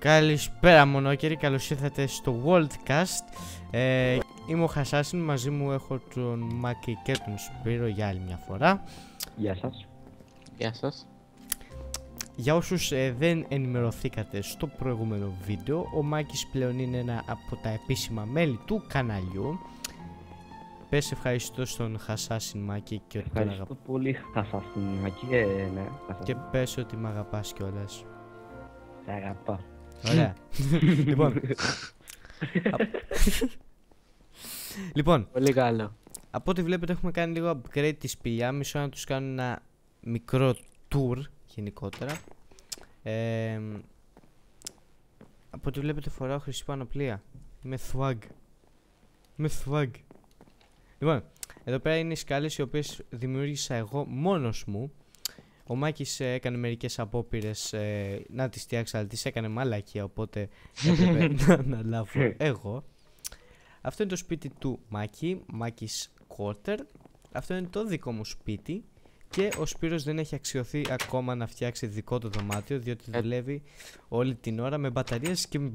Καλησπέρα μονόκεροι, καλώς ήρθατε στο Worldcast ε, Είμαι ο Χασάσιν, μαζί μου έχω τον Μάκη και τον Σπύρο για άλλη μια φορά Γεια σας. Γεια σας. Για όσους ε, δεν ενημερωθήκατε στο προηγούμενο βίντεο Ο Μάκης πλέον είναι ένα από τα επίσημα μέλη του καναλιού Πες ευχαριστώ στον Χασάσιν Μάκη και ότι τον αγαπά Ευχαριστώ πολύ Χασασινάκη. Ε, ναι, Χασασιν. Και πες ότι με αγαπάς κιόλας Σε αγαπάω. Ωραία. λοιπόν. λοιπόν, Πολύ καλό. από ό,τι βλέπετε έχουμε κάνει λίγο upgrade τη σπηλιά. Μισό να τους κάνω ένα μικρό tour γενικότερα. Ε, από ό,τι βλέπετε φοράω χρυσή πανοπλία. Είμαι thwag. Είμαι thwag. Λοιπόν, εδώ πέρα είναι οι σκάλες οι οποίες δημιούργησα εγώ μόνος μου. Ο Μάκης ε, έκανε μερικές απόπειρες ε, να τις φτιάξει, αλλά τις έκανε μαλακία, οπότε έπρεπε να αναλάβω εγώ. Αυτό είναι το σπίτι του Μάκη, Μάκης Quarter. Αυτό είναι το δικό μου σπίτι και ο Σπύρος δεν έχει αξιωθεί ακόμα να φτιάξει δικό του δωμάτιο, διότι Ε. δουλεύει όλη την ώρα με μπαταρίες και με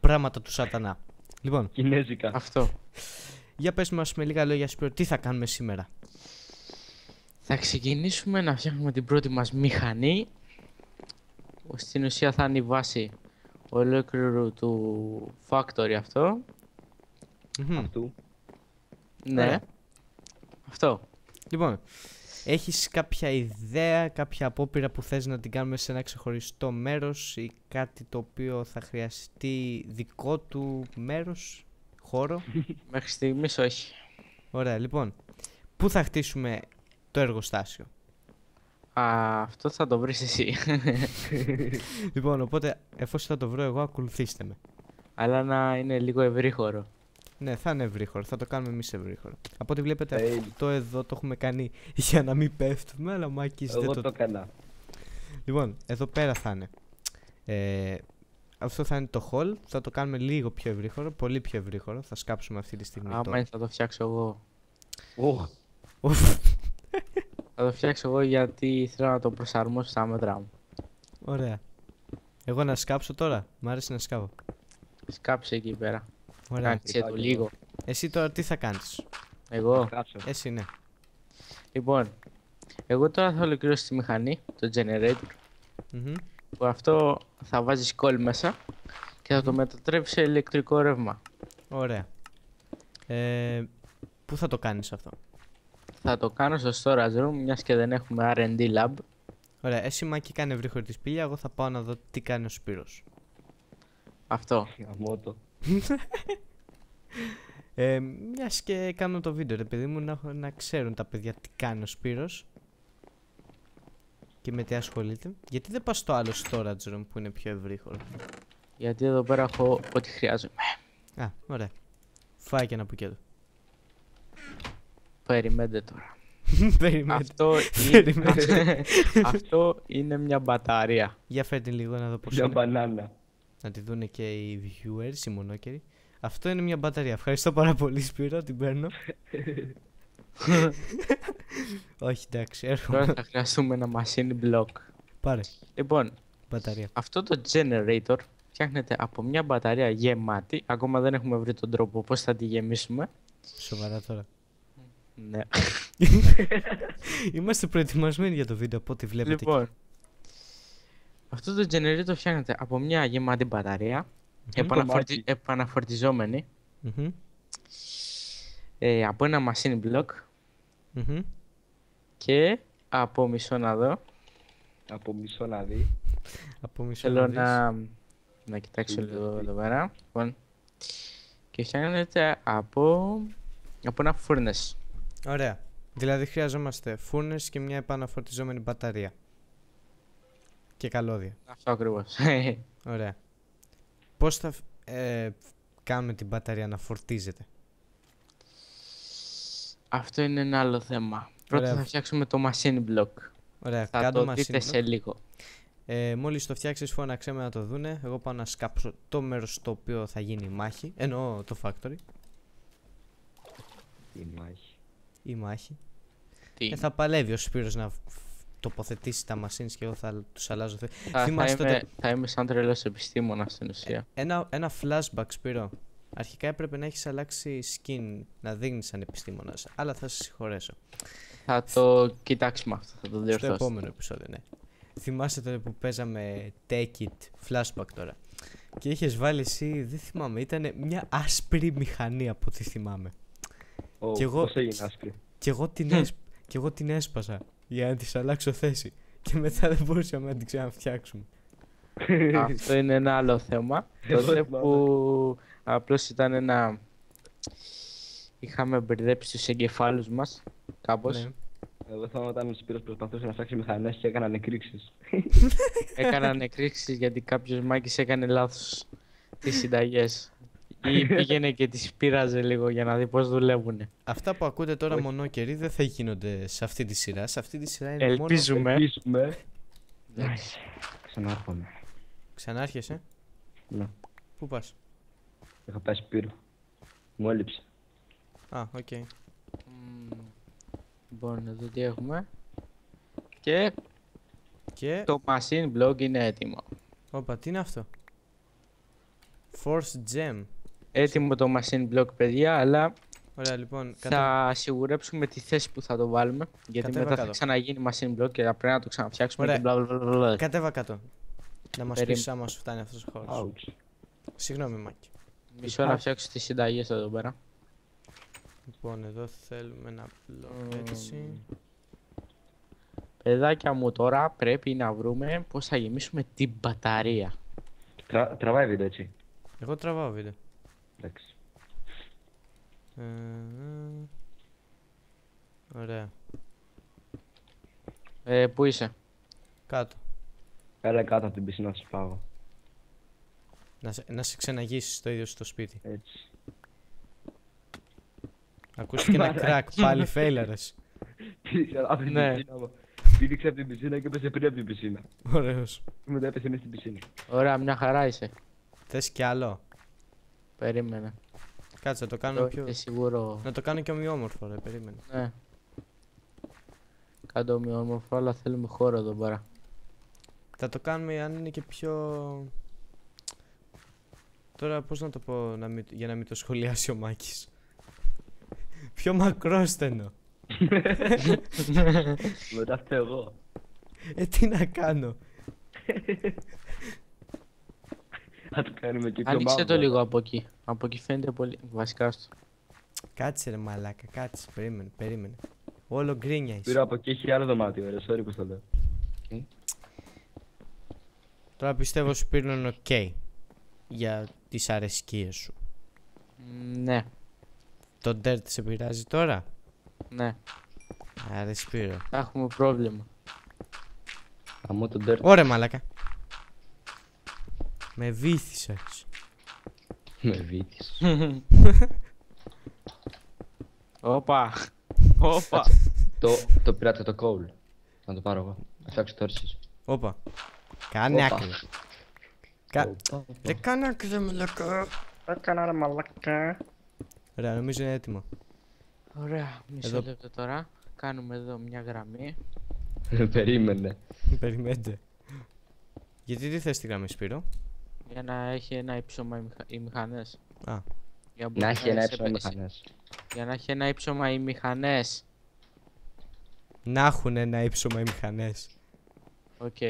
πράγματα του σατανά. Λοιπόν, Κινέζικα. Αυτό. για πες μας με λίγα λόγια Σπύρο, τι θα κάνουμε σήμερα; Θα ξεκινήσουμε να φτιάχνουμε την πρώτη μας μηχανή. Στην ουσία θα είναι η βάση ολόκληρου του factory αυτό. Μμμ. Αυτού. Ναι. Ωραία. Αυτό. Λοιπόν, έχεις κάποια ιδέα, κάποια απόπειρα που θες να την κάνουμε σε ένα ξεχωριστό μέρος ή κάτι το οποίο θα χρειαστεί δικό του μέρος, χώρο; Μέχρι στιγμής όχι. Ωραία, λοιπόν, πού θα χτίσουμε το εργοστάσιο. Α, αυτό θα το βρεις εσύ. λοιπόν, οπότε εφόσον θα το βρω εγώ, ακολουθήστε με. Αλλά να είναι λίγο ευρύχωρο. Ναι, θα είναι ευρύχωρο, θα το κάνουμε εμείς ευρύχωρο. Από ό,τι βλέπετε Fail. αυτό εδώ το έχουμε κάνει για να μην πέφτουμε, αλλά ο Μάκης δεν Εγώ το το έκανα. Λοιπόν, εδώ πέρα θα είναι. Ε, αυτό θα είναι το hall. Θα το κάνουμε λίγο πιο ευρύχωρο. Πολύ πιο ευρύχωρο. Θα σκάψουμε αυτή τη στιγμή. Άμα το... είναι θα το φτιάξω εγώ. Οχ. Ουφ. Θα το φτιάξω εγώ γιατί θέλω να το προσαρμόσω στα μέτρα μου. Ωραία. Εγώ να σκάψω τώρα. Μ' αρέσει να σκάβω. Σκάψε εκεί πέρα. Ωραία. Κάτσε το Κοιτάξτε. λίγο. Εσύ τώρα τι θα κάνεις; Εγώ; Κάτσω. Εσύ ναι. Λοιπόν, εγώ τώρα θα ολοκληρώσω τη μηχανή, το generator, Μμμ. που αυτό θα βάζεις κόλλη μέσα και θα το μετατρέψεις σε ηλεκτρικό ρεύμα. Ωραία. Ε, πού θα το κάνεις αυτό; Θα το κάνω στο storage room, μιας και δεν έχουμε R&D lab. Ωραία. Εσύ Μάκη κάνε ευρύχωρη τη σπήλια. Εγώ θα πάω να δω τι κάνει ο Σπύρος. Αυτό. Γαμώτο. Ε, μιας και κάνω το βίντεο ρε παιδί μου να, να ξέρουν τα παιδιά τι κάνει ο Σπύρος και με τι ασχολείται. Γιατί δεν πας στο άλλο storage room που είναι πιο ευρύχωρο; Γιατί εδώ πέρα έχω ό,τι χρειάζομαι. Α, ωραία. Φάει και ένα πουκέτο. Περιμένετε τώρα. Περιμένετε. Αυτό είναι... Περιμένετε. Αυτό είναι μια μπαταρία. Για φέρτε λίγο να δω πώς Μια είναι. μπανάνα. Να τη δούνε και οι viewers, οι μονόκεροι. Αυτό είναι μια μπαταρία. Ευχαριστώ πάρα πολύ Σπύρο, την παίρνω. Όχι εντάξει, έρχομαι. Τώρα θα χρειαστούμε ένα machine block. Πάρε, Λοιπόν, μπαταρία. αυτό το generator φτιάχνεται από μια μπαταρία γεμάτη. Ακόμα δεν έχουμε βρει τον τρόπο πώς θα τη γεμίσουμε. Σοβαρά τώρα. Ναι. Είμαστε προετοιμασμένοι για το βίντεο από ό,τι βλέπετε. εκεί. Λοιπόν, αυτό το generator φτιάχνεται από μια γεμάτη μπαταρία, επαναφορτι... Κομμάτι. επαναφορτιζόμενη, Μμμ, ε, από ένα machine block μμμ. και από μισό να δω. Από μισό να δει. Από μισό Θέλω δεις. να, να κοιτάξω Σίγουρα λίγο τι. εδώ πέρα. Λοιπόν, και φτιάχνεται από, από ένα furnace. Ωραία. Δηλαδή χρειαζόμαστε φούρνες και μια επαναφορτιζόμενη μπαταρία. Και καλώδια. Αυτό ακριβώς. Ωραία. Πώς θα φ- ε, κάνουμε την μπαταρία να φορτίζεται; Αυτό είναι ένα άλλο θέμα. Πρώτα Ωραία. θα φτιάξουμε το machine block. Ωραία, Θα κάτω το μας δείτε είναι σε λίγο. Ε, μόλις το φτιάξεις φώναξέ με να το δούνε. Εγώ πάω να σκάψω το μέρος στο οποίο θα γίνει η μάχη. Εννοώ το factory. Τι μάχη. Η μάχη. Τι. Ε, θα παλεύει ο Σπύρος να φ- τοποθετήσει τα machines και εγώ θα τους αλλάζω θέση. Θα, θα, Θυμάστε είμαι, τότε- θα είμαι σαν τρελός επιστήμονας στην ουσία. Ένα, ένα flashback, Σπύρο. Αρχικά έπρεπε να έχεις αλλάξει skin, να δείχνεις σαν επιστήμονας, αλλά θα σε συγχωρέσω. Θα το κοιτάξουμε αυτό, θα το Στο διορθώσω. επόμενο επεισόδιο, ναι. Θυμάστε τότε που παίζαμε Take It, flashback τώρα. Και είχες βάλει εσύ, δεν θυμάμαι, ήταν μια άσπρη μηχανή από ό,τι θυμάμαι. Ω, Κι εγώ- Πώς έγινε άσπρη; Και εγώ την, έσ... και εγώ την έσπασα για να της αλλάξω θέση. Και μετά δεν μπορούσαμε να την ξαναφτιάξουμε. Αυτό είναι ένα άλλο θέμα. Εγώ Τότε θυμάμαι. που απλώς ήταν ένα... Είχαμε μπερδέψει τους εγκεφάλους μας, κάπως. Ναι. Εγώ θυμάμαι όταν ο Σπύρος προσπαθούσε να φτιάξει μηχανές και έκαναν εκρήξεις. Έκαναν εκρήξεις γιατί κάποιος μάκης έκανε λάθος τις συνταγές. Ή πήγαινε και τις πείραζε λίγο για να δει πώς δουλεύουνε. Αυτά που ακούτε τώρα Όχι. μονόκεροι δεν θα γίνονται σε αυτή τη σειρά. Σε αυτή τη σειρά είναι μόνο. Ελπίζουμε. Ελπίζουμε. Εντάξει. Ξανάρχομαι. Ξανάρχεσαι; Ναι. Πού πας; Είχα πάει Σπύρο. Μου έλειψε. Α, οκ. Μμμ. Λοιπόν, εδώ τι έχουμε. Και Και. το machine block είναι έτοιμο. Όπα, τι είναι αυτό; Force Gem. Έτοιμο το machine block, παιδιά, αλλά Ωραία, λοιπόν. Κατα... θα σιγουρέψουμε τη θέση που θα το βάλουμε. Γιατί Κατέβα μετά θα κάτω. ξαναγίνει machine block και θα πρέπει να το ξαναφτιάξουμε Ωραία. και μπλα μπλα μπλα μπλα. Κατέβα κάτω. Να μας Περίμενε. πεις άμα σου φτάνει αυτός ο χώρος. Ouch. Συγγνώμη, Μάκη. Μισό να φτιάξω τις συνταγές εδώ πέρα. Λοιπόν, εδώ θέλουμε ένα block έτσι. Παιδάκια μου τώρα πρέπει να βρούμε πώς θα γεμίσουμε την μπαταρία. Τρα- Τραβάει βίντεο έτσι. Εγώ τραβάω βίντεο. Εντάξει. Ε, ε, Ωραία. Ε, πού είσαι; Κάτω. Έλα κάτω από την πισίνα να σου πάω. Να σε, να σε ξεναγήσεις στο ίδιο στο σπίτι. Έτσι. Ακούστηκε ένα κρακ, πάλι φέιλαρες. Πήδηξε από την Ναι. πισίνα μου. Πήδηξε από την πισίνα και έπεσε πριν από την πισίνα. Ωραίος. Και μετά έπεσε μέσα στην πισίνα. Ωραία, μια χαρά είσαι. Θες κι άλλο; Περίμενε. Κάτσε, να το κάνω Το πιο... και σίγουρο. Να το κάνω και ομοιόμορφο, ρε, περίμενε. Ναι. Κάτω ομοιόμορφο, αλλά θέλουμε χώρο εδώ πέρα. Θα το κάνουμε αν είναι και πιο... Τώρα πώς να το πω να μην- για να μην το σχολιάσει ο Μάκης. πιο μακρόστενο. Μετά φταίω εγώ. Ε, τι να κάνω. Θα το κάνουμε και πιο Άνοιξε το μαύρο. λίγο από εκεί. Από εκεί φαίνεται πολύ. Βασικά στο. Κάτσε ρε μαλάκα, κάτσε, περίμενε, περίμενε. Όλο γκρίνια είσαι. Πήρα από εκεί έχει άλλο δωμάτιο, ρε. Sorry που στο λέω. Τώρα πιστεύω σου πήρνουν οκ για τις αρεσκίες σου. Μ, Ναι, Το dirt σε πειράζει τώρα; ναι. Άρε Σπύρο. Θα έχουμε πρόβλημα. Αμώ τον dirt Ωραία μαλάκα. Με βήθησες. με βίτης. Όπα. Όπα. το, το πήρατε το coal. Να το πάρω εγώ. Να φτιάξω το όρσις. Όπα. Κάνε Όπα. άκρη. Κα... Ρε κάνε άκρη ρε μαλάκα. Έκανα ρε μαλακά. Ωραία, νομίζω είναι έτοιμο. Ωραία, μισό Εδώ- λεπτό τώρα. Κάνουμε εδώ μια γραμμή. Περίμενε. Περιμένετε. Γιατί τι θες τη γραμμή Σπύρο; Για να έχει ένα ύψωμα οι, μηχα... οι μηχανές. Α, Για Να έχει ένα σε- ύψωμα σε- μηχανές. Για να έχει ένα ύψωμα οι μηχανές. να έχουν ένα ύψωμα οι μηχανές. Οκ.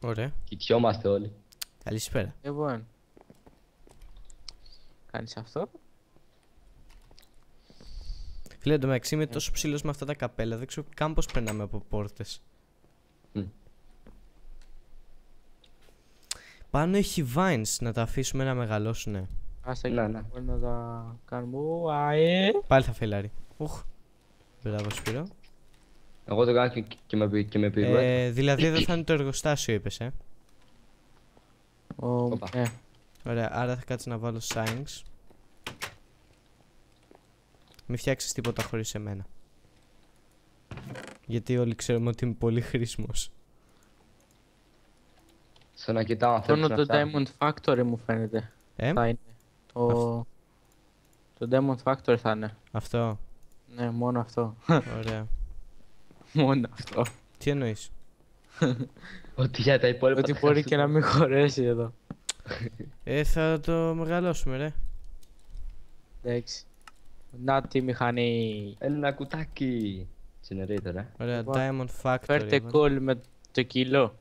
Ωραία. Κοιτιόμαστε όλοι. Καλησπέρα. Λοιπόν. Κάνεις αυτό. Φίλε, εντωμεταξύ είμαι τόσο ψηλός με αυτά τα καπέλα, δεν ξέρω καν πώς περνάμε από πόρτες. Μμ. Πάνω έχει vines, να τα αφήσουμε να μεγαλώσουνε. Άστα Ναι, και ναι. μπορούμε να τα κάνουμε. Ου, αε. Πάλι θα φελάρει. Ουχ. Μπράβο Σπύρο. Εγώ το κάνω και, και με, πει- και με πει. Ε, δηλαδή εδώ θα είναι το εργοστάσιο είπες, ε. Ο, Όπα. ε, Ωραία, άρα θα κάτσει να βάλω signs. Μην φτιάξεις τίποτα χωρίς εμένα. Γιατί όλοι ξέρουμε ότι είμαι πολύ χρήσιμος. Σαν να κοιτάω αν Μόνο θέλεις να το φτιάχνεις. Diamond Factory μου φαίνεται. Ε, Θα είναι. Το Demon Factory θα είναι. Αυτό. Ναι, μόνο αυτό. Ωραία. μόνο αυτό. Τι εννοείς; Ότι για τα υπόλοιπα. Ότι τα μπορεί και να χάσουμε. μην χωρέσει εδώ. Ε, θα το μεγαλώσουμε, ρε. Εντάξει. Να τη μηχανή. Ένα κουτάκι. Generator, ε. Ωραία, Λοιπόν, Diamond Factory. Φέρτε έβαλε. κόλλ με το κιλό.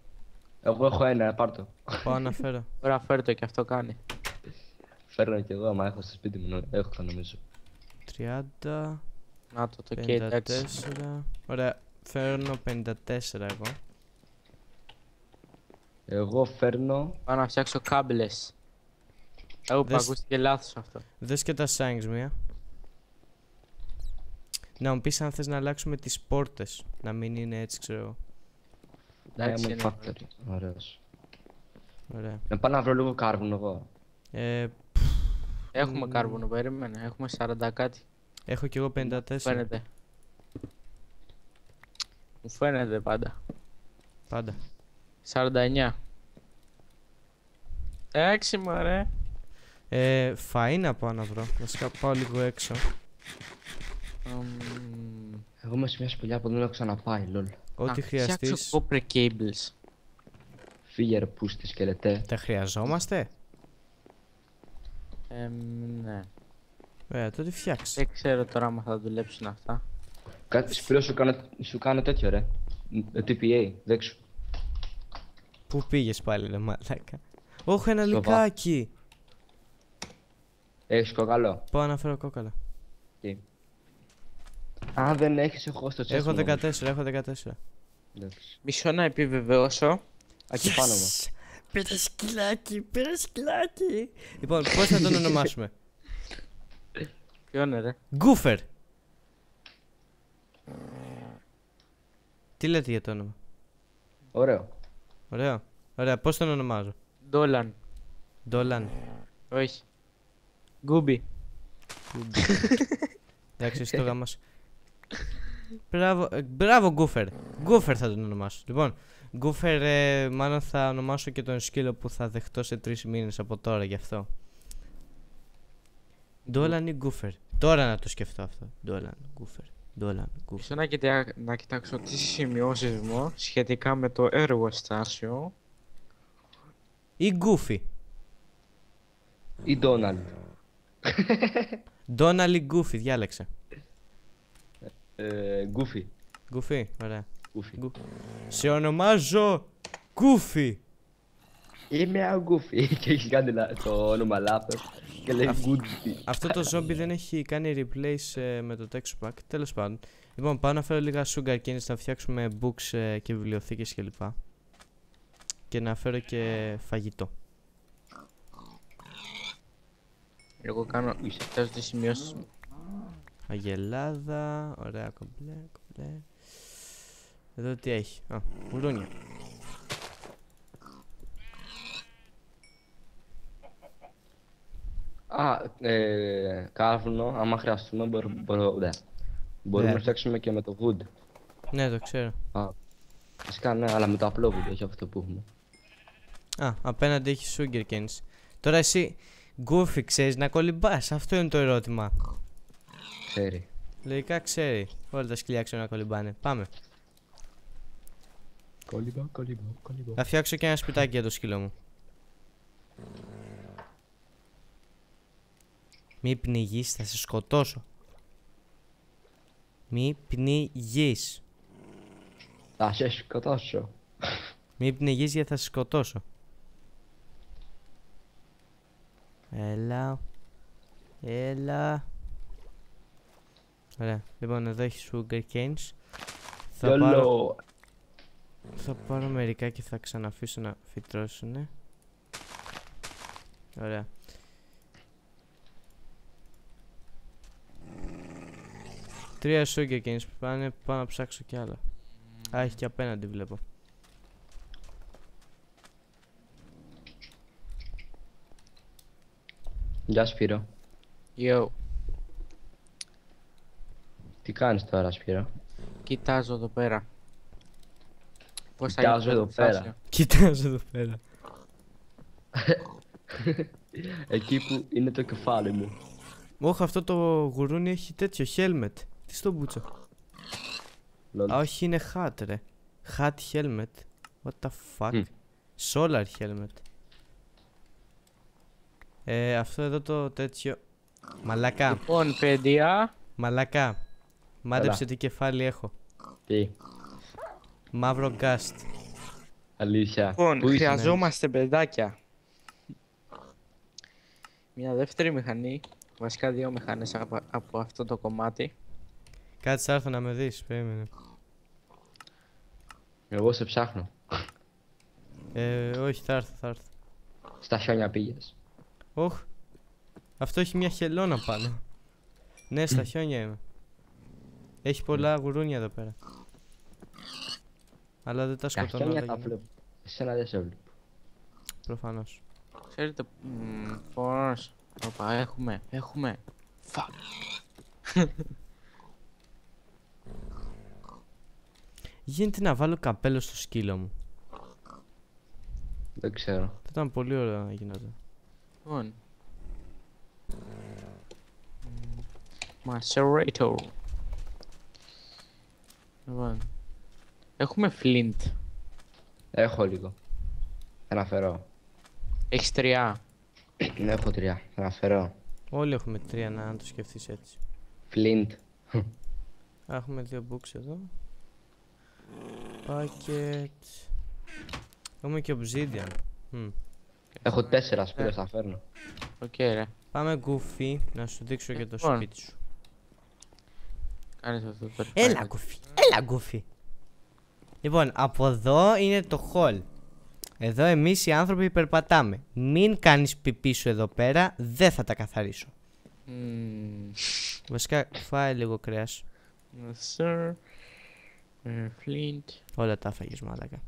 Εγώ έχω ένα, πάρ' το. Πάω να φέρω. Ωραία, φέρτε και αυτό κάνει. Φέρνω κι εγώ, άμα έχω στο σπίτι μου. νο- Έχω θα νομίζω. 30, Να το, το και εντάξει. 54. Ωραία, φέρνω 54 εγώ. Εγώ φέρνω. Πάω να φτιάξω κάμπλες. Εγώ που Δες- ακούστηκε λάθος αυτό. Δες και τα signs μία. Να μου πεις αν θες να αλλάξουμε τις πόρτες. Να μην είναι έτσι, ξέρω εγώ. Εντάξει, Diamond είναι Factory. Ωραίος. Ωραία. Να πάω να βρω λίγο κάρβουνο εγώ. Ε, Έχουμε Μμμ. κάρβουνο, περίμενε. Έχουμε 40 κάτι. έχω κι εγώ 54. Φαίνεται. Μου φαίνεται πάντα. Πάντα. 49. Εντάξει μωρέ. Ε, φαΐ να πάω να βρω. Βασικά πάω λίγο έξω. Μμμ. Εγώ είμαι σε μια σπηλιά που δεν έχω ξαναπάει, λολ. Ό,τι Να φτιάξω χρειαστείς. copper cables. Φύγε ρε πούστη σκελετέ. Τα χρειαζόμαστε; Ε, ναι. Ωραία, τότε φτιάξε. Δεν ξέρω τώρα αν θα δουλέψουν αυτά. Κάτι σπίρο σου κάνω, σου κάνω τέτοιο ρε. Ε, TPA, δέξου. Πού πήγες πάλι, ρε μαλάκα. Όχι, ένα Στο βάθος. λικάκι. Έχεις κοκαλό. Πάω να φέρω κόκαλα. Τι. Αν δεν έχεις εγώ στο τσέσμα. Έχω 14, έχω 14. Εντάξει. Μισό να επιβεβαιώσω. Εκεί πάνω μου. Πήρα σκυλάκι, πήρα σκυλάκι. Λοιπόν, πώς θα τον ονομάσουμε; Ποιο είναι ρε; Γκούφερ. Τι λέτε για το όνομα; Ωραίο. Ωραίο. Ωραία, πώς τον ονομάζω; Ντόλαν. Ντόλαν. Όχι. Γκούμπι. Εντάξει, εσύ το γάμας. Μπράβο, ε, μπράβο Γκούφερ. Γκούφερ θα τον ονομάσω. Λοιπόν, Γκούφερ ε, μάλλον θα ονομάσω και τον σκύλο που θα δεχτώ σε τρεις μήνες από τώρα γι' αυτό. Ντόλαν ή Γκούφερ; Τώρα να το σκεφτώ αυτό. Ντόλαν, Γκούφερ. Ντόλαν, Γκούφερ. Μισό να, κοιτά, να κοιτάξω τις σημειώσεις μου σχετικά με το εργοστάσιο. Ή Γκούφι. Ή Ντόναλντ. Ντόναλ ή Γκούφι, διάλεξε. Ε, Γκούφι. Γκούφι, ωραία. Γκούφι. Γκου- Σε ονομάζω Γκούφι. Είμαι ένα Γκούφι. Και έχεις κάνει λα- το όνομα λάθος. Και λέει Γκούφι. Αυτό το zombie δεν έχει κάνει replace ε, με το text pack. Τέλος πάντων. Λοιπόν, πάω να φέρω λίγα sugar canes να φτιάξουμε books ε, και βιβλιοθήκες κλπ. Και να φέρω και φαγητό. Εγώ κάνω, κοιτάζω τις σημειώσεις μου. Αγελάδα, ωραία κομπλέ, κομπλέ. Εδώ τι έχει. Α, γουρούνια. Α, ε, κάρβουνο, άμα χρειαστούμε μπορούμε, μπορούμε, μπορούμε Ναι. να φτιάξουμε και με το wood. Ναι, το ξέρω. Α, φυσικά ναι, αλλά με το απλό wood, όχι αυτό που έχουμε. Α, απέναντι έχει sugar canes. Τώρα εσύ, γκούφι, ξέρεις να κολυμπάς. Αυτό είναι το ερώτημα. Ξέρει. Λογικά ξέρει. Όλα τα σκυλιά ξέρουν να κολυμπάνε. Πάμε. Κολυμπά, κολυμπά, κολυμπά. Θα φτιάξω και ένα σπιτάκι για το σκύλο μου. Μη πνιγείς, θα σε σκοτώσω. Μη πνιγείς. Θα σε σκοτώσω. Μη πνιγείς γιατί θα σε σκοτώσω. Έλα. Έλα. Ωραία. Λοιπόν, εδώ έχει sugar canes. Θα πάρω, Γιόλο. θα πάρω μερικά και θα ξαναφήσω να φυτρώσουνε. Ωραία. Τρία sugar canes που πάνε, πάω να ψάξω κι άλλα. Α, έχει και απέναντι βλέπω. Γεια Σπύρο. Yo, Τι κάνεις τώρα Σπύρο; κοιτάζω εδώ πέρα. Πώς θα Κοιτάζω γίνει το εδώ πέρα. εργοστάσιο. Κοιτάζω εδώ πέρα. Εκεί που είναι το κεφάλι μου. Όχι, αυτό το γουρούνι έχει τέτοιο helmet. Τι στο μπούτσο; Λολ. Α, όχι, είναι hat, ρε. Hat helmet. What the fuck; Μμ. Solar helmet. Ε, αυτό εδώ το τέτοιο. Μαλακά. Λοιπόν, παιδιά, Μαλακά. Μάντεψε τι κεφάλι έχω. Τι, Μαύρο γκάστ. αλήθεια. λοιπόν, Πού είσαι, χρειαζόμαστε παιδάκια. Μια δεύτερη μηχανή, βασικά δύο μηχανές από, από αυτό το κομμάτι. Κάτσε θα έρθω να με δεις. Περίμενε. Εγώ σε ψάχνω. Ε, όχι, θα έρθω, θα έρθω. Στα χιόνια πήγες. Όχ. Αυτό έχει μια χελώνα πάνω. Ναι, στα χιόνια είμαι. Έχει πολλά γουρούνια εδώ πέρα. Αλλά δεν τα Τα σκοτώνω χιόνια όλα τα για- βλέπω. Εσένα δεν σε βλέπω. Προφανώς. Ξέρετε, μ, πώς, Οπα, έχουμε, έχουμε. Fuck. Γίνεται να βάλω καπέλο στο σκύλο μου. Δεν ξέρω. Θα ήταν πολύ ωραίο να γινόταν. Λοιπόν. Macerator. Λοιπόν. Έχουμε flint. Έχω λίγο. Θα αναφέρω. Έχεις τρία. Ναι, έχω τρία. Θα αναφέρω. Όλοι έχουμε τρία να αν το σκεφτείς έτσι. Flint. Α, Έχουμε δύο books εδώ. Packet. Έχουμε και obsidian. Μμ. Έχω τέσσερα σπίτια, θα φέρνω. Οκ ρε. Πάμε goofy να σου δείξω και το Λοιπόν. σπίτι σου. Κάνεις αυτό το Έλα goofy, έλα goofy. Λοιπόν, από εδώ είναι το hall. Εδώ εμείς οι άνθρωποι περπατάμε. Μην κάνεις πιπί σου εδώ πέρα, δεν θα τα καθαρίσω. Μμμ. Βασικά φάει λίγο κρέας. Yes, sir. Ε, Flint. Όλα τα έφαγες μάλακα.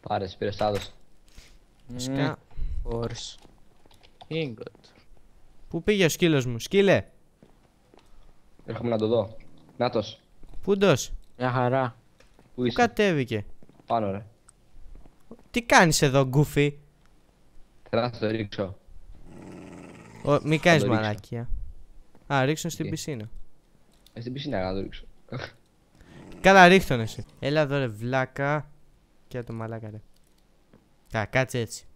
Πάρε, πήρες άδωσε. Βασικά, Force. Ingot. πού πήγε ο σκύλος μου, σκύλε, Έρχομαι να το δω. Νάτος. πού ντος, Μια χαρά. Πού πού είσαι; κατέβηκε; Πάνω ρε. Τι κάνεις εδώ goofy. Θέλω να το ρίξω. Ο, μη κάνεις το ρίξω. μαλακία. Α, ρίξω στην Τι; πισίνα. Ε, στην πισίνα να το ρίξω. Καλά ρίχτον εσύ. Έλα εδώ ρε βλάκα. Και το μαλάκα ρε. Κα, κάτσε έτσι.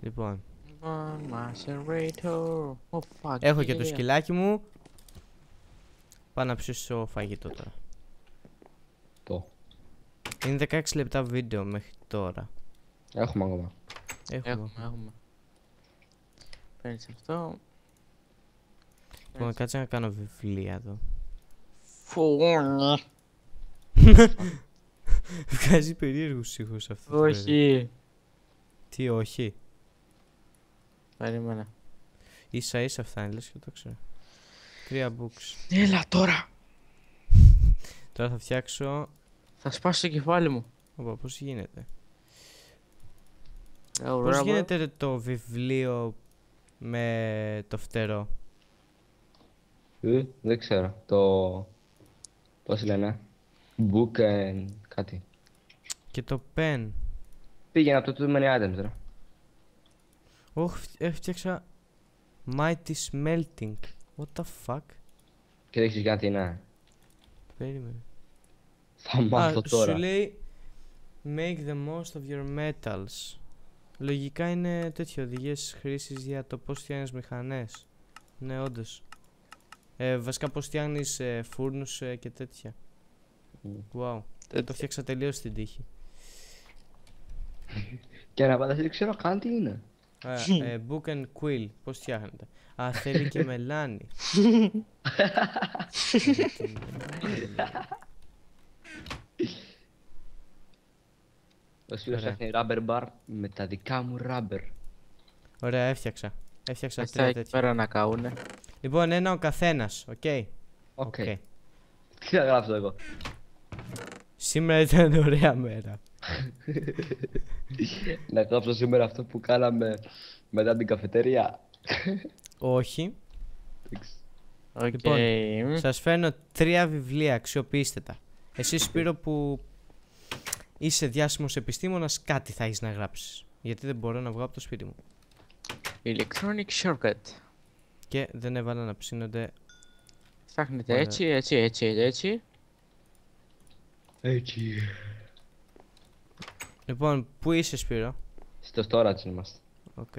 Λοιπόν, Λοιπόν, Macerator. Oh fuck. έχω και το yeah. σκυλάκι μου. Πάω να ψήσω φαγητό τώρα. Το. Είναι 16 λεπτά βίντεο μέχρι τώρα. Έχουμε ακόμα. Έχουμε. Έχουμε, έχουμε. Παίρνεις αυτό. Λοιπόν, κάτσε να κάνω βιβλία εδώ. Φούρνη. Βγάζει περίεργους ήχους αυτό. το παιδί. Όχι. Τι όχι. Περίμενε. Ίσα ίσα φτάνει, λες και το ξέρω. Κρύα books. Έλα τώρα. Τώρα θα φτιάξω... Θα σπάσει το κεφάλι μου. Οπα, πώς γίνεται; Oh, Πώς rubber. γίνεται ρε, το βιβλίο με το φτερό; Ε, δεν ξέρω. Το... Πώς λένε. Book and κάτι. Και το pen. Πήγαινε από το too many items ρε. Όχι, έφτιαξα Mighty Smelting. What the fuck; Και δεν ξέρεις καν τι είναι. Περίμενε. Θα Α, μάθω τώρα. σου λέει Make the most of your metals. Λογικά είναι τέτοιο οδηγίες χρήσης για το πώς φτιάχνεις μηχανές. Ναι, όντως. Ε, βασικά πώς φτιάχνεις ε, φούρνους ε, και τέτοια. Μμ. Wow. Το φτιάξα τελείως στην τύχη. Και να φανταστείς, δεν ξέρω καν τι είναι. Α, ε, book and quill. Πώς φτιάχνεται. Α, θέλει και μελάνι. Ο Σπύρος Ωραία. φτιάχνει rubber bar με τα δικά μου rubber. Ωραία, έφτιαξα. Έφτιαξα Αυτά τρία εκεί τέτοια. πέρα να καούνε. Λοιπόν, ένα ο καθένας, OK; OK. OK. Τι θα γράψω εγώ; Σήμερα ήταν ωραία μέρα. Να γράψω σήμερα αυτό που κάναμε μετά την καφετερία. Όχι. Εντάξει. Οκ. Λοιπόν, Σας φέρνω τρία βιβλία, αξιοποιήστε τα. Εσύ Σπύρο που είσαι διάσημος επιστήμονας, κάτι θα έχεις να γράψεις. Γιατί δεν μπορώ να βγω από το σπίτι μου. Electronic shortcut. Και δεν έβαλα να ψήνονται. Φτιάχνετε Ωραία. έτσι, έτσι, έτσι, έτσι. Έτσι. Λοιπόν, πού είσαι Σπύρο; Στο storage είμαστε. Οκ.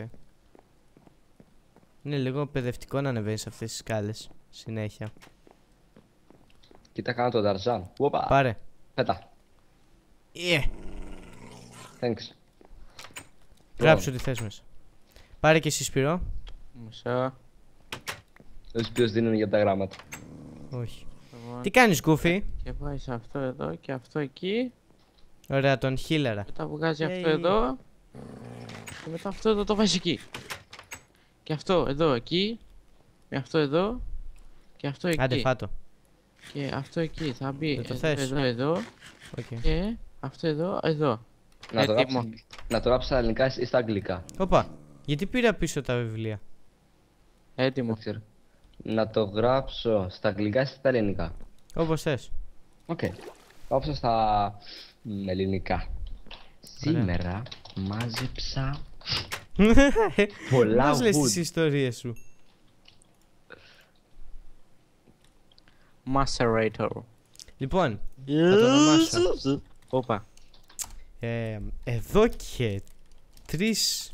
Είναι λίγο παιδευτικό να ανεβαίνεις σε αυτές τις σκάλες. Συνέχεια. Κοίτα κάνω τον Ταρζάν. Οπα. Πάρε. Πέτα. Yeah. Thanks. Γράψε ό,τι θες μέσα. Πάρε και εσύ Σπύρο. Μισό. Δεν σου ποιος δίνουν για τα γράμματα. Όχι. Λοιπόν, Τι κάνεις Γκούφι; Και πάει σε αυτό εδώ και αυτό εκεί. Ωραία, τον χίλαρα. Μετά βγάζει αυτό Yay. εδώ. Και μετά αυτό εδώ το βάζεις εκεί. Και αυτό εδώ εκεί. Με αυτό εδώ. Και αυτό εκεί. Άντε φάτο. Και αυτό εκεί θα μπει Δεν το εδώ, θες. εδώ, εδώ. Οκ. Και αυτό εδώ, εδώ. Να το, Έτοιμο. γράψεις, να το γράψεις στα ελληνικά ή στα αγγλικά. Όπα. Γιατί πήρα πίσω τα βιβλία; Έτοιμο. Δεν ξέρω. Να το γράψω στα αγγλικά ή στα ελληνικά. Όπως θες. Οκ. Γράψω στα μ, ελληνικά. Σήμερα μάζεψα πολλά Πώς λες wood. τις ιστορίες σου; Macerator. Λοιπόν, θα το ονομάσω. Όπα. Ε, εδώ και τρεις,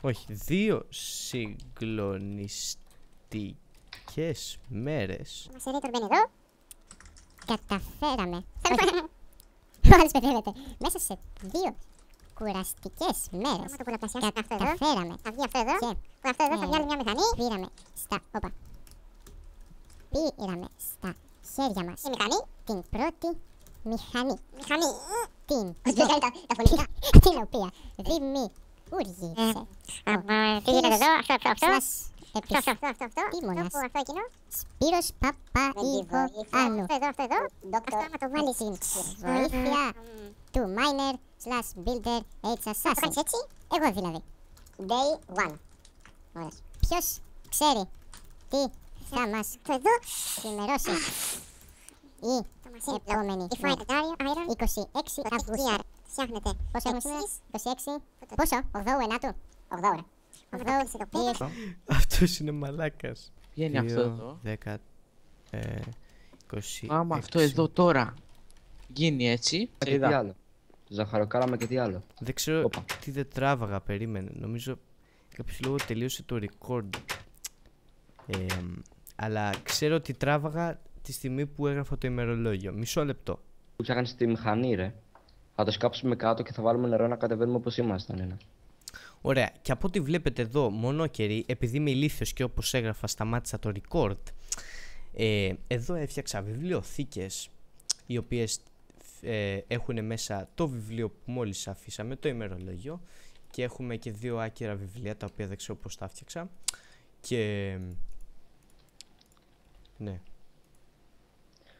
όχι, δύο συγκλονιστικές μέρες. Μας έρεε μπαίνει εδώ. Καταφέραμε. Μόλις πεθαίνετε. Μέσα σε δύο κουραστικές μέρες. Καταφέραμε. Θα βγει αυτό εδώ. Και αυτό εδώ θα βγάλει μια μηχανή. Πήραμε στα... Όπα. Πήραμε στα χέρια μας. Η μηχανή. Την πρώτη μηχανή. Μηχανή. Την. τα φωνητικά. Την οποία δημιούργησε. Τι γίνεται εδώ, αυτό, αυτό, αυτό; Αυτό, αυτό, αυτό, αυτό. Επιστήμονας. Αυτό, εκείνο. Σπύρος Παπαϊγωάννου. Αυτό εδώ, αυτό εδώ. Αυτό άμα το βάλεις στην βοήθεια του miner slash builder H assassin. Το κάνεις έτσι. Εγώ δηλαδή. Day one. Ωραία. Ποιος ξέρει τι θα μας ενημερώσει η επόμενη μέρα. 26 Αυγούστου. Φτιάχνετε. Πόσο έχουμε; Σήμερα; 26. Πόσο; 8 ενάτου. 8 8 Αυτός είναι μαλάκας. Βγαίνει αυτό εδώ. 10, ε, 20, Άμα αυτό εδώ τώρα γίνει έτσι. Και τι Είδα. άλλο. Ζαχαροκάλαμα και τι άλλο. Δεν ξέρω Όπα. τι δεν τράβαγα, περίμενε. Νομίζω κάποιος λόγο τελείωσε το record. Ε, αλλά ξέρω ότι τράβαγα τη στιγμή που έγραφα το ημερολόγιο. Μισό λεπτό. Που φτιάχνεις τη μηχανή ρε. Θα το σκάψουμε κάτω και θα βάλουμε νερό να κατεβαίνουμε όπως ήμασταν. Είναι. Ωραία, και από ό,τι βλέπετε εδώ, μονόκερη, επειδή είμαι ηλίθιος και όπως έγραφα σταμάτησα το record, ε, εδώ έφτιαξα βιβλιοθήκες οι οποίες ε, έχουν μέσα το βιβλίο που μόλις αφήσαμε, το ημερολόγιο και έχουμε και δύο άκυρα βιβλία τα οποία δεν ξέρω πώς τα έφτιαξα και... Ναι.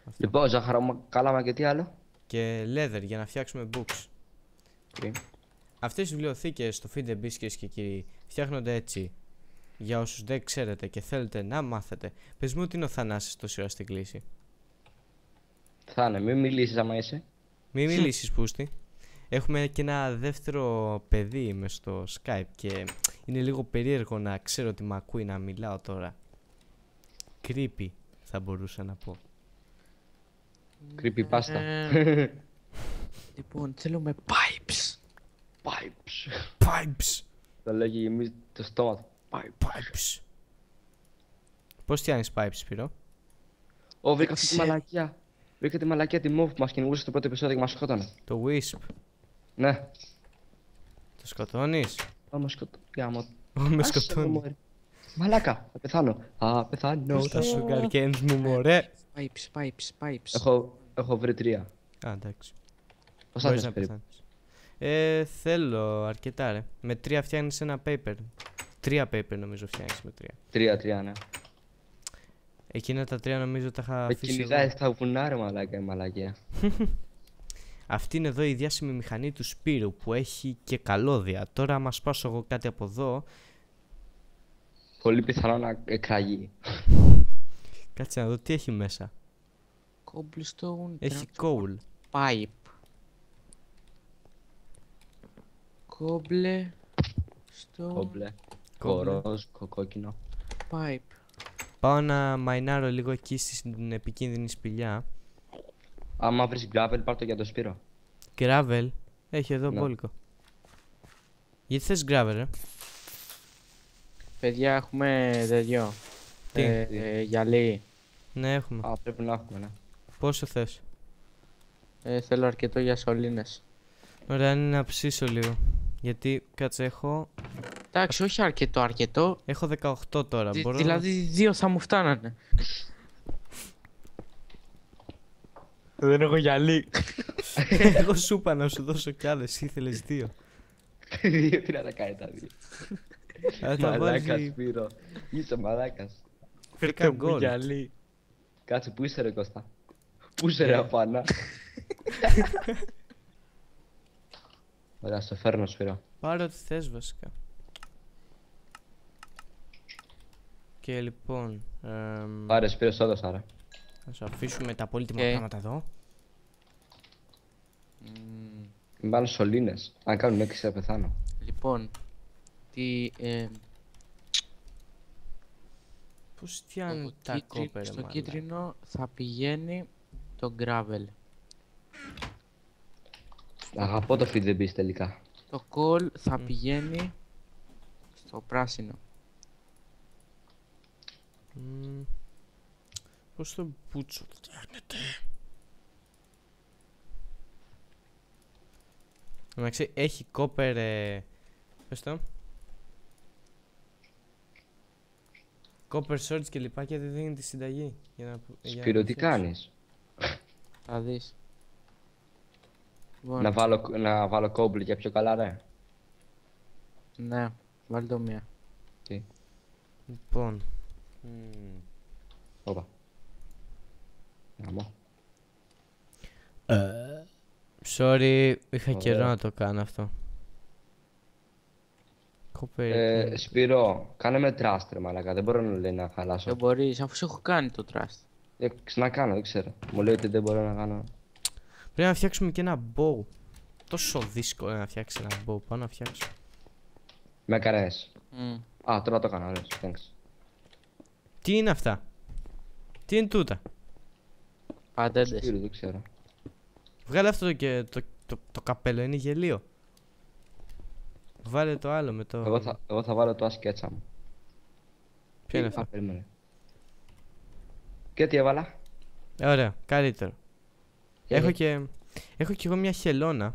Αυτό. Λοιπόν, ζαχαροκάλαμα και τι άλλο; Και leather για να φτιάξουμε books. OK. Αυτές οι βιβλιοθήκες στο Feed the Beast κυρίες και κύριοι φτιάχνονται έτσι. Για όσους δεν ξέρετε και θέλετε να μάθετε. Πες μου ότι είναι ο Θανάσης τόση ώρα στην κλίση. Θα είναι, μην μιλήσεις άμα είσαι. Μην μιλήσεις πούστη. Έχουμε και ένα δεύτερο παιδί μες στο Skype και είναι λίγο περίεργο να ξέρω ότι με ακούει να μιλάω τώρα. Creepy θα μπορούσα να πω. Creepypasta. Ε, Λοιπόν, θέλουμε pipes. Pipes. Pipes! Το λέγει γεμίζει το στόμα του. Pipes. Pipes! Πώς φτιάχνεις pipes, Σπύρο; Ω, βρήκα αυτή τη Ξέρω. μαλακιά. Βρήκα τη μαλακιά τη μόβ που μας κυνηγούσε στο πρώτο επεισόδιο και μας σκότωνε. Το Wisp. Ναι. Το σκοτώνεις; Α, μας σκοτώνει. Γάμο. Ω, με Άσε με, σκοτώνει. μωρέ. Μαλάκα, θα πεθάνω. Θα πεθάνω. Τα sugar canes μου, μωρέ. Pipes, pipes, pipes. Έχω, έχω βρει τρία. Α, εντάξει. Πώς Μπορείς θα να περίπου. πεθάνεις. Ε, θέλω αρκετά ρε. Με τρία φτιάχνεις ένα paper. Τρία paper νομίζω φτιάχνεις με τρία. Τρία, τρία, ναι. Εκείνα τα τρία νομίζω τα είχα Με αφήσει κυνηγάει εδώ. στα βουνά, ρε μαλάκα, η μαλακία. Αυτή είναι εδώ η διάσημη μηχανή του Σπύρου που έχει και καλώδια. Τώρα άμα σπάσω εγώ κάτι από εδώ, Πολύ πιθανό να εκραγεί. κάτσε να δω τι έχει μέσα. Cobblestone. Έχει transport coal. Pipe. Cobble. Stone. Κόμπλε. Κόμπλε. ροζ, κο- κόκκινο. Pipe. Πάω να μαϊνάρω λίγο εκεί στην επικίνδυνη σπηλιά. Άμα βρεις gravel, πάρ' το για το Σπύρο. Gravel; Έχει εδώ Ναι. μπόλικο. Γιατί θες gravel, ρε. Παιδιά, έχουμε τέτοιο. Τι; Ε, Τι; ε, γυαλί. Ναι, έχουμε. Α, πρέπει να έχουμε, ναι. Πόσο θες; Ε, θέλω αρκετό για σωλήνες. Ωραία, είναι να ψήσω λίγο. Γιατί, κάτσε, έχω, Εντάξει, όχι αρκετό, αρκετό. έχω 18 τώρα. Δη- Μπορώ να- δηλαδή δύο θα μου φτάνανε. Δεν έχω γυαλί. Εγώ σου είπα να σου δώσω κι άλλες, ήθελες δύο. Δύο τι να τα κάνει τα δύο. Αλλά θα Μαλάκας βάζει Σπύρο. Είσαι μαλάκας. Βρήκα μου gold. γυαλί. Κάτσε, πού είσαι ρε Κώστα; Πού είσαι ρε Αφάνα. Ωραία, στο φέρνω Σπύρο. Πάρε ό,τι θες βασικά. Και λοιπόν, εμ, Πάρε Σπύρο, σ' έδωσα ρε. θα σου αφήσουμε τα πολύτιμα Οκ. πράγματα εδώ. Μμμ, Μην πάνε σωλήνες. Αν κάνουν έξι θα πεθάνω. Λοιπόν, τι, ε, Πώς στο, φτιάνουν τα κίτρι- κόπερ, στο μάλλον. κίτρινο θα πηγαίνει το gravel. Αγαπώ το feed the beast τελικά. Το coal θα Μμ. πηγαίνει στο πράσινο. Μμμ. Πώς το μπούτσο φτιάχνεται. Εντάξει, έχει κόπερ, ε, πες το. Κόπερ swords και λοιπά και δεν δίνει τη συνταγή. Για να, για να Σπύρο, το τι φτιάξω. κάνεις. Θα δεις. Λοιπόν, Να βάλω, να βάλω κόμπλε για πιο καλά ρε. ναι, βάλει το μία. Τι; Λοιπόν. μμμ. Όπα. Γαμώ. Sorry, είχα Ωραία. καιρό να το κάνω αυτό. Κόπερ. Ε, Σπύρο, κάνε με trust ρε μαλάκα. Δεν μπορώ να λέει να χαλάσω. Δεν μπορείς, αφού σε έχω κάνει το trust. Ε, ξανακάνω, δεν ξέρω. Μου λέει ότι δεν μπορώ να κάνω. Πρέπει να φτιάξουμε και ένα bow. Τόσο δύσκολο να φτιάξεις ένα bow. Πάω να φτιάξω. Με έκανες. Μμ. Α, τώρα το έκανα, ωραίος. Thanks. Τι είναι αυτά; Τι είναι τούτα; Παντέντες. Σπύρο, δεν ξέρω. Βγάλε αυτό το, και, το, το, το καπέλο. Είναι γελίο. Βάλε το άλλο με το. Εγώ θα, εγώ θα βάλω το ασκέτσα μου. Ποιο είναι Α, αυτό. περίμενε. Και τι έβαλα; Ε, Ωραία, καλύτερο. Έχω Ε, και. Έχω και εγώ μια χελώνα.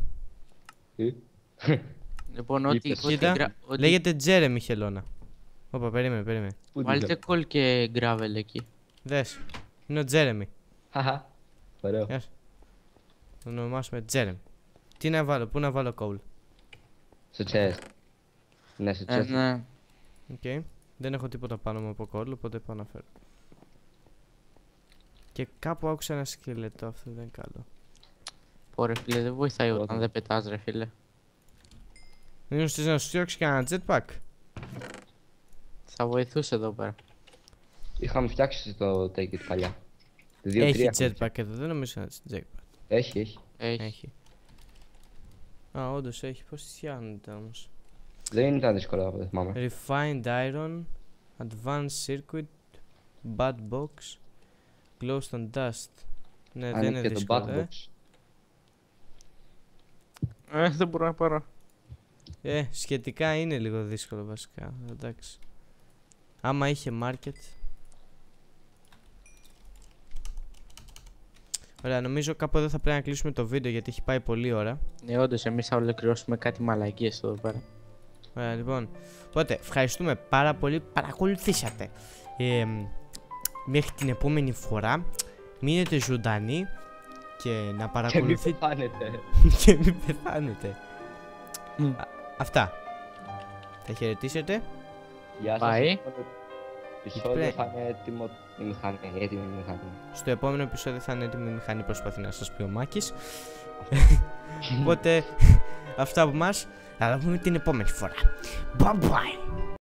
τι; Λοιπόν, ό,τι, Είπες. ό,τι, Κοίτα, γκρα- ό,τι- Λέγεται Jeremy χελώνα. Όπα, περίμενε, περίμενε. Πού τη Βάλτε βλέπω. κολ και gravel εκεί. Δες. Είναι ο Jeremy. Χαχα. Ωραίο. Γεια σου. Το ονομάσουμε Jeremy. Τι να βάλω, πού να βάλω coal. Στο chest. Ναι, στο Ε, chest. ναι. Οκ. Δεν έχω τίποτα πάνω μου από coal, οπότε πάω να φέρω. Και κάπου άκουσα ένα σκελετό, αυτό δεν είναι καλό. Πω ρε φίλε, δεν βοηθάει Πρώτα. όταν δεν πετάς ρε φίλε. Δεν θες να σου φτιάξω και ένα jetpack; Θα βοηθούσε εδώ πέρα. Είχαμε φτιάξει το take it παλιά. Δύο, Έχει τρία έχουμε jetpack εδώ, δεν νομίζω να είναι jetpack. Έχει, έχει. Έχει. Έχει. Α, όντως έχει. Πώς τις φτιάχνονται όμως; Δεν ήταν δύσκολο, δεν θυμάμαι. Refined iron, advanced circuit, bad box, glowstone dust. Ναι, Αν δεν είναι και το δύσκολο, bad ε. box. Ε, δεν μπορώ να πάρω. Ε, σχετικά είναι λίγο δύσκολο βασικά. Εντάξει. Άμα είχε market. Ωραία, νομίζω κάπου εδώ θα πρέπει να κλείσουμε το βίντεο γιατί έχει πάει πολλή ώρα. Ναι, όντως εμείς θα ολοκληρώσουμε κάτι μαλακίες εδώ πέρα. Ωραία, λοιπόν. Οπότε, ευχαριστούμε πάρα πολύ που παρακολουθήσατε. Ε, μ, μέχρι την επόμενη φορά, μείνετε ζωντανοί και να Και μην παρακολουθείτε πεθάνετε. και μην πεθάνετε. Μμ. Α, αυτά. Θα χαιρετήσετε. Γεια σας. Πάει. Επεισόδιο Πρέπει. θα είναι έτοιμο η μηχανή. Έτοιμη η μηχανή. Στο επόμενο επεισόδιο θα είναι έτοιμη η μηχανή προσπαθεί να σας πει ο Μάκης. Οπότε, αυτά από μας. Θα τα πούμε την επόμενη φορά. Bye bye.